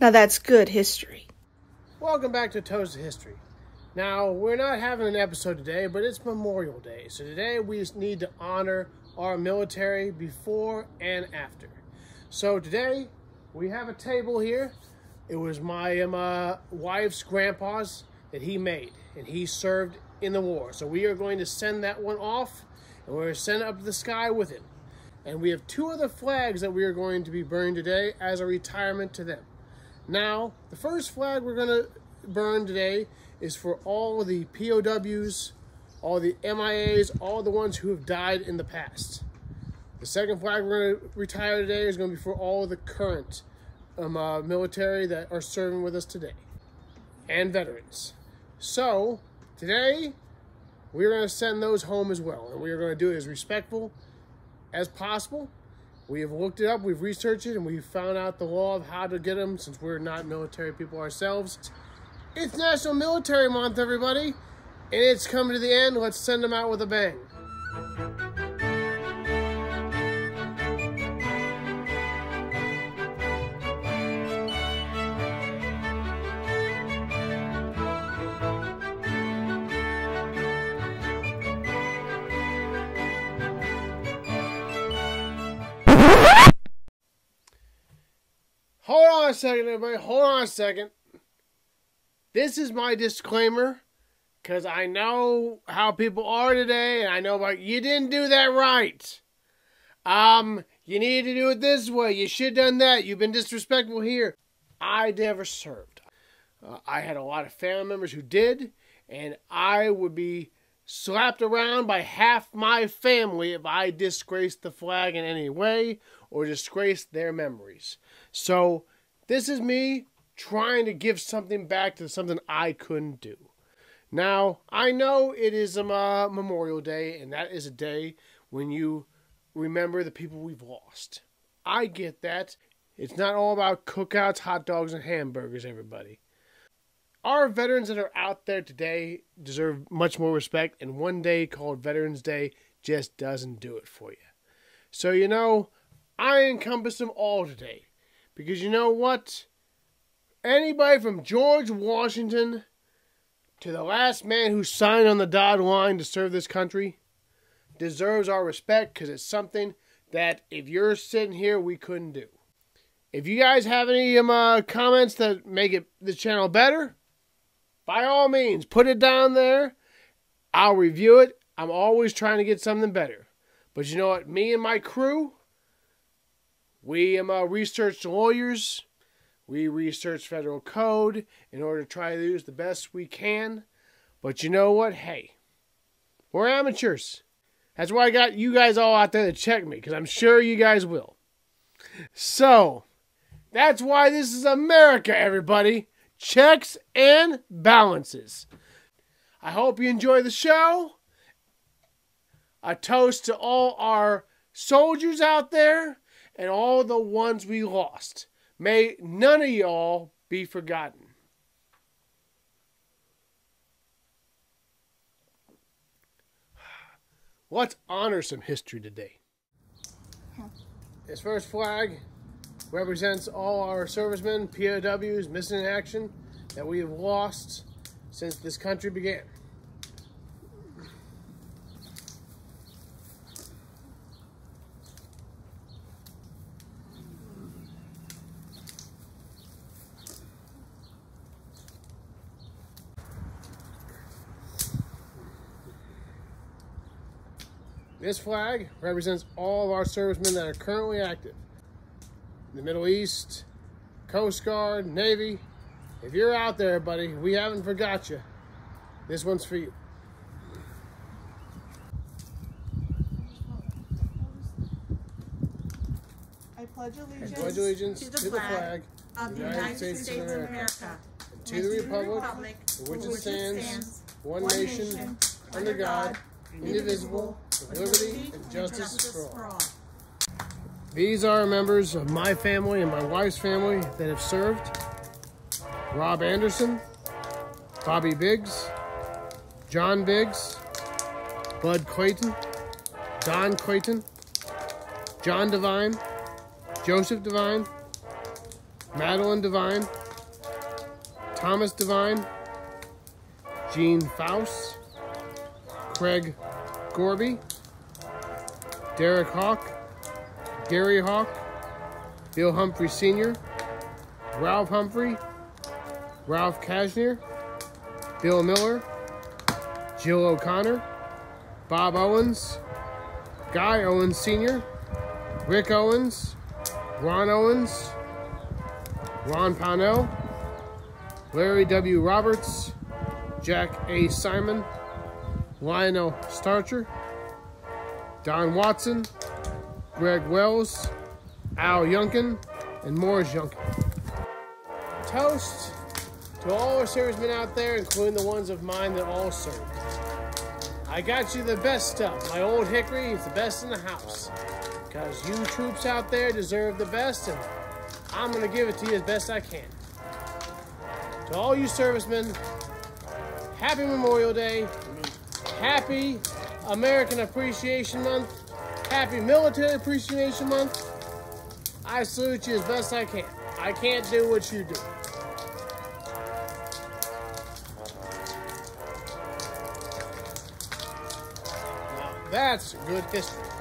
Now that's good history. Welcome back to Toast of History. Now, we're not having an episode today, but it's Memorial Day. So today we just need to honor our military before and after. So today we have a table here. It was my um, uh, wife's grandpa's that he made, and he served in the war. So we are going to send that one off, and we're going to send it up to the sky with it. And we have two other flags that we are going to be burning today as a retirement to them. Now, the first flag we're going to burn today is for all the POWs, all the MIAs, all the ones who have died in the past. The second flag we're to retire today is going to be for all the current um, uh, military that are serving with us today and veterans. So, today we're going to send those home as well, and we are going to do it as respectful as possible. We have looked it up, we've researched it, and we've found out the law of how to get them since we're not military people ourselves. It's National Military Month, everybody, and it's coming to the end. Let's send them out with a bang. On a second, everybody. Hold on a second. This is my disclaimer because I know how people are today, and I know about you didn't do that right. Um, you need to do it this way. You should have done that. You've been disrespectful here. I never served. Uh, I had a lot of family members who did, and I would be slapped around by half my family if I disgraced the flag in any way or disgraced their memories. So, this is me trying to give something back to something I couldn't do. Now, I know it is a uh, Memorial Day, and that is a day when you remember the people we've lost. I get that. It's not all about cookouts, hot dogs, and hamburgers, everybody. Our veterans that are out there today deserve much more respect, and one day called Veterans Day just doesn't do it for you. So, you know, I encompass them all today. Because you know what? Anybody from George Washington to the last man who signed on the dotted line to serve this country deserves our respect because it's something that if you're sitting here, we couldn't do. If you guys have any um, uh, comments that make it the channel better, by all means, put it down there. I'll review it. I'm always trying to get something better. But you know what? Me and my crew, we um, uh, lawyers we research federal code in order to try to do the best we can. But you know what? Hey, we're amateurs. That's why I got you guys all out there to check me, because I'm sure you guys will. So, that's why this is America, everybody. Checks and balances. I hope you enjoy the show. A toast to all our soldiers out there and all the ones we lost. May none of y'all be forgotten. Let's honor some history today. This first flag represents all our servicemen, POWs, missing in action that we have lost since this country began. This flag represents all of our servicemen that are currently active. In the Middle East, Coast Guard, Navy. If you're out there, buddy, we haven't forgot you. This one's for you. I pledge allegiance, I pledge allegiance to the flag, of the United States, of America, and to the republic for which it stands, one nation, under God, indivisible, with liberty and justice for all. These are members of my family and my wife's family that have served. Rob Anderson, Bobby Biggs, John Biggs, Bud Clayton, Don Clayton, John Devine, Joseph Devine, Madeline Devine, Thomas Devine, Gene Faust, Craig Gorby, Derek Hawk, Gary Hawk, Bill Humphrey Sr., Ralph Humphrey, Ralph Cashner, Bill Miller, Jill O'Connor, Bob Owens, Guy Owens Sr., Rick Owens, Ron Owens, Ron Pownell, Larry W. Roberts, Jack A. Simon, Lionel Starcher, Don Watson, Greg Wells, Al Yunkin, and Morris Yunkin. Toast to all our servicemen out there, including the ones of mine that all served. I got you the best stuff. My old hickory is the best in the house. Because you troops out there deserve the best, and I'm going to give it to you as best I can. To all you servicemen, happy Memorial Day, happy American Appreciation Month, happy Military Appreciation Month. I salute you as best I can. I can't do what you do. That's good history.